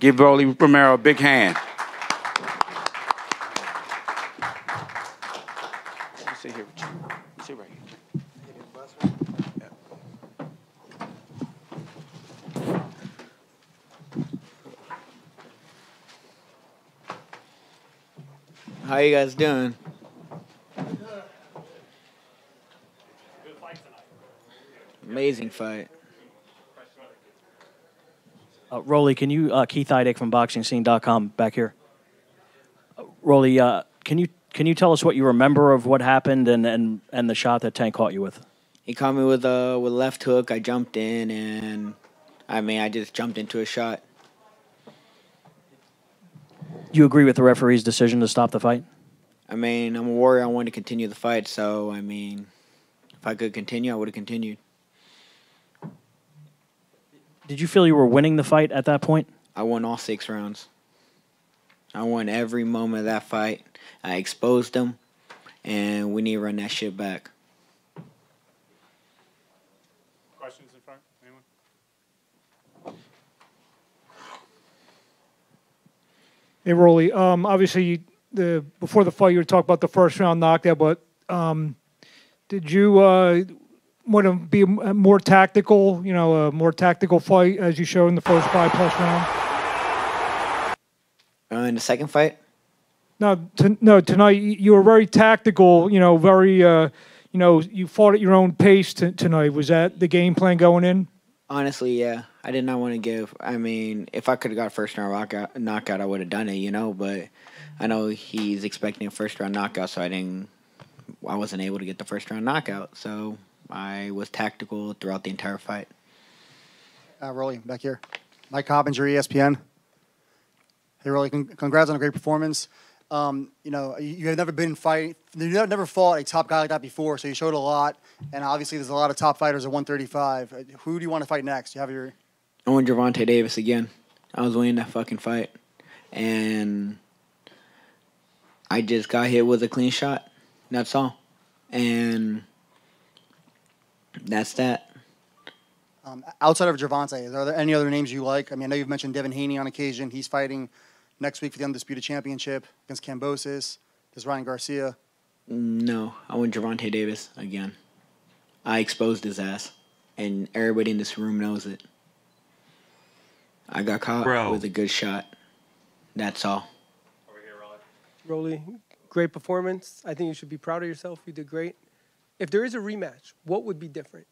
Give Rolly Romero a big hand. Let me sit here. Let me sit right here. How you guys doing? Amazing fight. Uh, Rolly, can you, uh, Keith Idec from BoxingScene.com back here. Uh, Rolly, uh, can you can you tell us what you remember of what happened and, and, and the shot that Tank caught you with? He caught me with a with left hook. I jumped in and I mean I just jumped into a shot. You agree with the referee's decision to stop the fight? I mean I'm a warrior. I wanted to continue the fight, so I mean if I could continue, I would have continued. Did you feel you were winning the fight at that point? I won all six rounds. I won every moment of that fight. I exposed them, and we need to run that shit back. Questions in front? Anyone? Hey, Rolly. Um, obviously, you, the before the fight, you were talking about the first round knockout, but um, did you uh, want to be more tactical? You know, a more tactical fight as you showed in the first five plus round. Uh, in the second fight, No, no. Tonight you you were very tactical. You know, very. Uh, you know, you fought at your own pace t- tonight. Was that the game plan going in? honestly, yeah, I did not want to give. I mean, if I could have got first round knockout, knockout, I would have done it, you know. But I know he's expecting a first round knockout, so I didn't. I wasn't able to get the first round knockout, so I was tactical throughout the entire fight. Uh, Rolly, back here. Mike Coppinger, ESPN. Hey, Rolly, con- congrats on a great performance. Um, you know, you, you have never been fight, you never, never fought a top guy like that before, so you showed a lot. And obviously, there's a lot of top fighters at 135. Uh, Who do you want to fight next? You have your I want Gervonta Davis again. I was winning that fucking fight, and I just got hit with a clean shot. That's all, and that's that. um, outside of Gervonta. Are there any other names you like? I mean, I know you've mentioned Devin Haney on occasion. He's fighting next week for the undisputed championship against Kambosos. There's Ryan Garcia. No, I want Gervonta Davis again. I exposed his ass, and everybody in this room knows it. I got caught Bro. with a good shot. That's all. Over here, Rolly. Rolly, great performance. I think you should be proud of yourself. You did great. If there is a rematch, what would be different?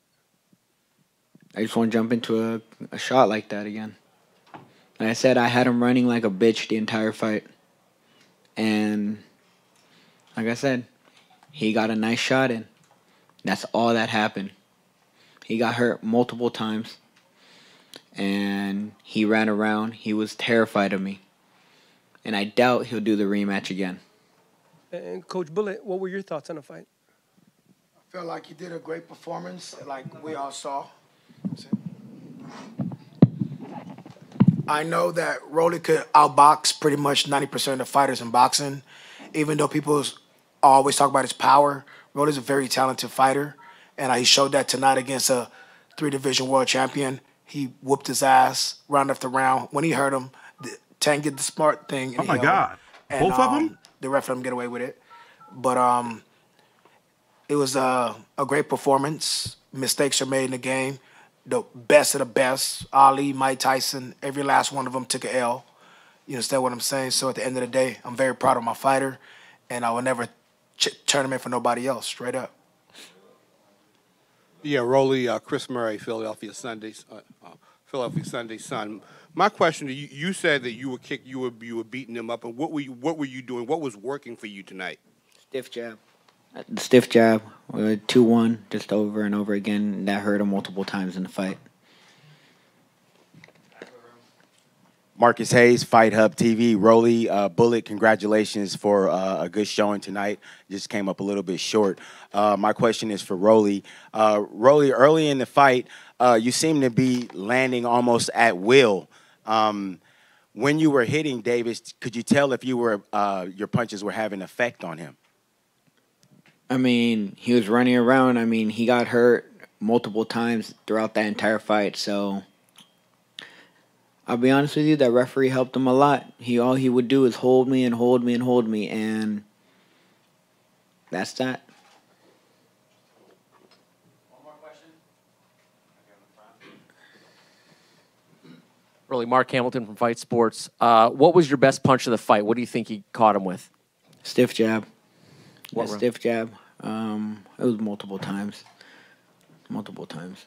I just want to jump into a, a shot like that again. Like I said, I had him running like a bitch the entire fight. And like I said, he got a nice shot in. That's all that happened. He got hurt multiple times. And he ran around. He was terrified of me. And I doubt he'll do the rematch again. And Coach Bullet, what were your thoughts on the fight? Felt like he did a great performance, like we all saw. I know that Rolly could outbox pretty much 90% of the fighters in boxing. Even though people always talk about his power, Rolly's a very talented fighter. And he showed that tonight against a three division world champion. He whooped his ass round after round. When he hurt him, the, Tank did the smart thing. and Oh my God. and, Both of um, them? The ref let him get away with it. But um, it was a, a great performance. Mistakes are made in the game. The best of the best, Ali, Mike Tyson, every last one of them took an L. You understand what I'm saying? So at the end of the day, I'm very proud of my fighter, and I will never ch- turn him in for nobody else. Straight up. Yeah, Rolly, uh, Chris Murray, Philadelphia Sunday, uh, uh, Philadelphia Sunday Sun. My question to you: You said that you were kick, you were you were beating him up, and what were you what were you doing? What was working for you tonight? Stiff jab. Stiff jab, uh, 2 1, just over and over again. That hurt him multiple times in the fight. Marcus Hayes, Fight Hub TV. Rolly uh, Bullet, congratulations for uh, a good showing tonight. Just came up a little bit short. Uh, my question is for Rolly. Uh, Rolly, early in the fight, uh, you seem to be landing almost at will. Um, when you were hitting Davis, could you tell if you were uh, your punches were having effect on him? I mean, he was running around. I mean, he got hurt multiple times throughout that entire fight. So I'll be honest with you, that referee helped him a lot. He all he would do is hold me and hold me and hold me, and that's that. Really, Mark Hamilton from Fight Sports. Uh, what was your best punch of the fight? What do you think he caught him with? Stiff jab. What A stiff jab. Um, it was multiple times. Multiple times.